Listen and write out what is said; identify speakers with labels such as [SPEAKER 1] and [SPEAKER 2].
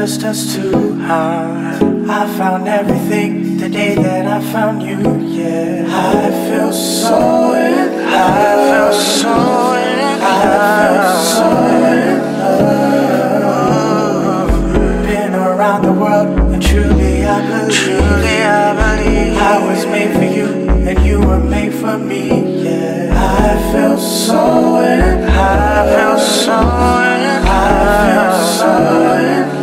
[SPEAKER 1] just us two. Huh? I found everything the day that I found you, yeah. I feel so in love. I feel so in love. I feel so in love Been around the world and truly I believe. Truly I believe. I was made for you and you were made for me, yeah. I feel so in love. I feel so in love
[SPEAKER 2] I
[SPEAKER 1] feel so
[SPEAKER 2] in love.